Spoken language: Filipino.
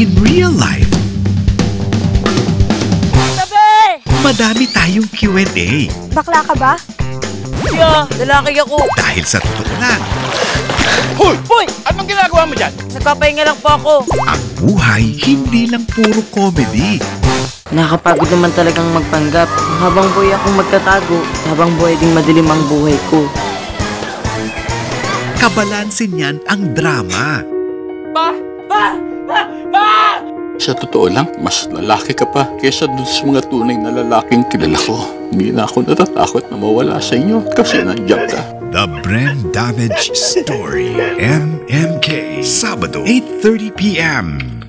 in real life, Tabi! madami tayong Q&A Bakla ka ba? Siya, lalaki ako. dahil sa totoo lang, Hoy! Boy! Anong ginagawa mo dyan? Nagpapahinga lang po ako. ang buhay hindi lang puro comedy. Nakakapagod naman talagang magpanggap. Habang buhay akong magtatago, habang buhay ding madilim ang buhay ko. Kabalansin niyan ang drama. Pa! Pa! Sa totoo lang, mas lalaki ka pa kesa dun sa mga tunay na lalaking kilala ko. Hindi na ako natatakot na mawala sa inyo kasi nandiyan ka. The Brain Damage Story. MMK. Sabado, 8.30 p.m.